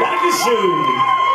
Dankeschön.